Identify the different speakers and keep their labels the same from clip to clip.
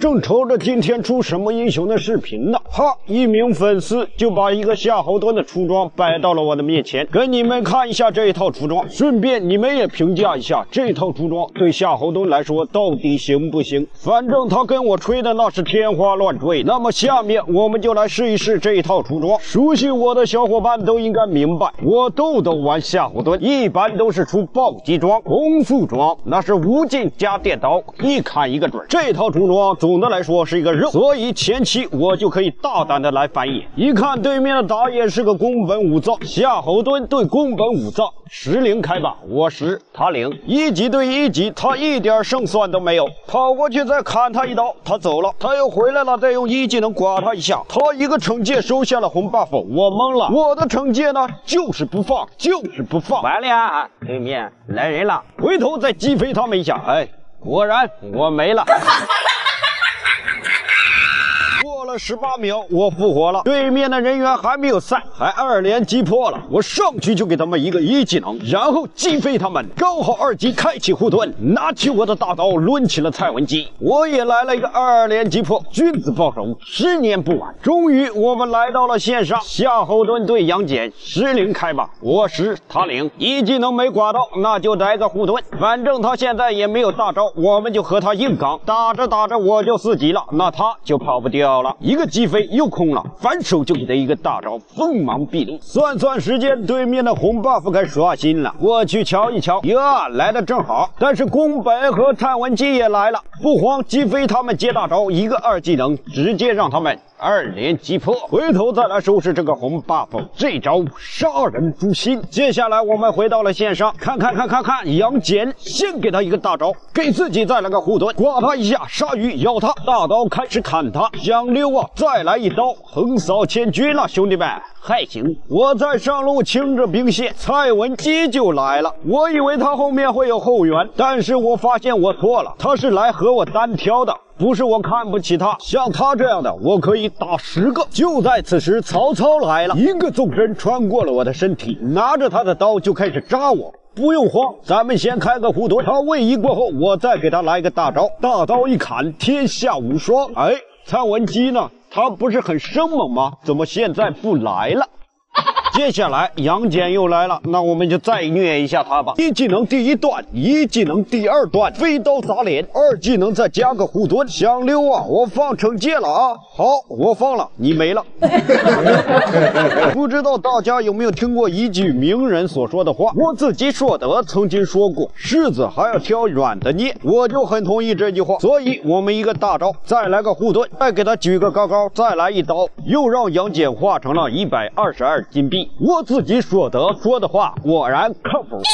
Speaker 1: 正愁着今天出什么英雄的视频呢。哈，一名粉丝就把一个夏侯惇的出装摆到了我的面前，给你们看一下这一套出装，顺便你们也评价一下这套出装对夏侯惇来说到底行不行。反正他跟我吹的那是天花乱坠。那么下面我们就来试一试这一套出装。熟悉我的小伙伴都应该明白，我豆豆玩夏侯惇一般都是出暴击装、攻速装，那是无尽加电刀，一砍一个准。这套出装。总的来说是一个肉，所以前期我就可以大胆的来翻野。一看对面的打野是个宫本武藏，夏侯惇对宫本武藏十零开吧，我十他零，一级对一级，他一点胜算都没有。跑过去再砍他一刀，他走了，他又回来了，再用一技能刮他一下，他一个惩戒收下了红 buff，我懵了。我的惩戒呢，就是不放，就是不放。
Speaker 2: 完了，对面来人了，
Speaker 1: 回头再击飞他们一下，哎，果然我没了。十八秒，我复活了。对面的人员还没有散，还二连击破了。我上去就给他们一个一技能，然后击飞他们。刚好二级开启护盾，拿起我的大刀抡起了蔡文姬。我也来了一个二连击破，君子报仇，十年不晚。终于，我们来到了线上。夏侯惇对杨戬，十零开吧，我十他零，一技能没刮到，那就来个护盾。反正他现在也没有大招，我们就和他硬刚。打着打着我就四级了，那他就跑不掉了。一个击飞又空了，反手就给他一个大招，锋芒毕露。算算时间，对面的红 buff 该刷新了。我去瞧一瞧，呀，来的正好。但是宫本和蔡文姬也来了，不慌，击飞他们接大招，一个二技能，直接让他们。二连击破，回头再来收拾这个红 buff，这招杀人诛心。接下来我们回到了线上，看看看看看，杨戬先给他一个大招，给自己再来个护盾，刮他一下，鲨鱼咬他，大刀开始砍他，想溜啊，再来一刀，横扫千军了，兄弟们还行。我在上路清着兵线，蔡文姬就来了，我以为他后面会有后援，但是我发现我错了，他是来和我单挑的。不是我看不起他，像他这样的，我可以打十个。就在此时，曹操来了，一个纵身穿过了我的身体，拿着他的刀就开始扎我。不用慌，咱们先开个护盾，他位移过后，我再给他来个大招，大刀一砍，天下无双。哎，蔡文姬呢？他不是很生猛吗？怎么现在不来了？接下来杨戬又来了，那我们就再虐一下他吧。一技能第一段，一技能第二段，飞刀砸脸，二技能再加个护盾。想溜啊？我放惩戒了啊！好，我放了，你没了。不知道大家有没有听过一句名人所说的话？我自己说的，曾经说过，柿子还要挑软的捏，我就很同意这句话。所以，我们一个大招，再来个护盾，再给他举个高高，再来一刀，又让杨戬化成了一百二十二金币。我自己所得，说的话果然靠谱。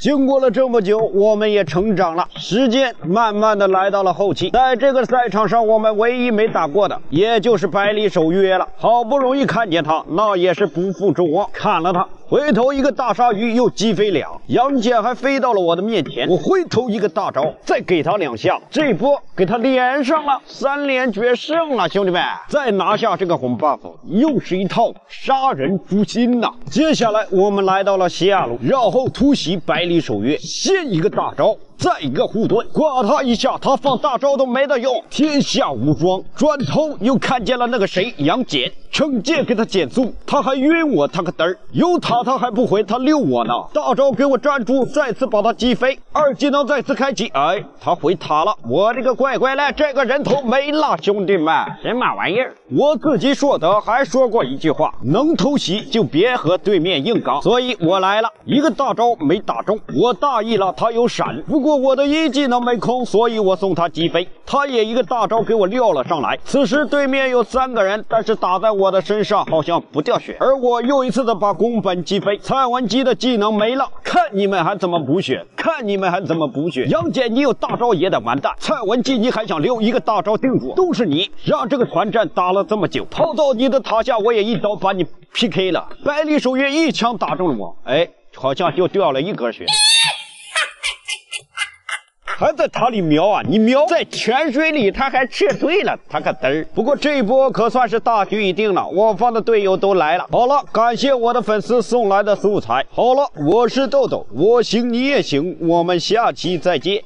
Speaker 1: 经过了这么久，我们也成长了。时间慢慢的来到了后期，在这个赛场上，我们唯一没打过的，也就是百里守约了。好不容易看见他，那也是不负众望，砍了他。回头一个大鲨鱼又击飞俩，杨戬还飞到了我的面前。我回头一个大招，再给他两下，这波给他连上了，三连决胜了，兄弟们！再拿下这个红 buff，又是一套杀人诛心呐！接下来我们来到了下路，绕后突袭百里守约，先一个大招。再一个护盾，刮他一下，他放大招都没得用，天下无双。转头又看见了那个谁，杨戬，惩戒给他减速，他还晕我，他个嘚儿，有塔他还不回，他溜我呢。大招给我站住，再次把他击飞，二技能再次开启，哎，他回塔了，我这个乖乖嘞，这个人头没了，兄弟们，
Speaker 2: 什么玩意儿？
Speaker 1: 我自己说的，还说过一句话，能偷袭就别和对面硬刚，所以我来了，一个大招没打中，我大意了，他有闪，不。过不过我的一技能没空，所以我送他击飞，他也一个大招给我撂了上来。此时对面有三个人，但是打在我的身上好像不掉血，而我又一次的把宫本击飞。蔡文姬的技能没了，看你们还怎么补血，看你们还怎么补血。杨戬，你有大招也得完蛋。蔡文姬，你还想溜一个大招定住？都是你让这个团战打了这么久，跑到你的塔下，我也一刀把你 PK 了。百里守约一枪打中了我，哎，好像就掉了一格血。还在塔里瞄啊！你瞄在泉水里，他还撤退了，他个嘚儿！不过这一波可算是大局已定了，我方的队友都来了。好了，感谢我的粉丝送来的素材。好了，我是豆豆，我行你也行，我们下期再见。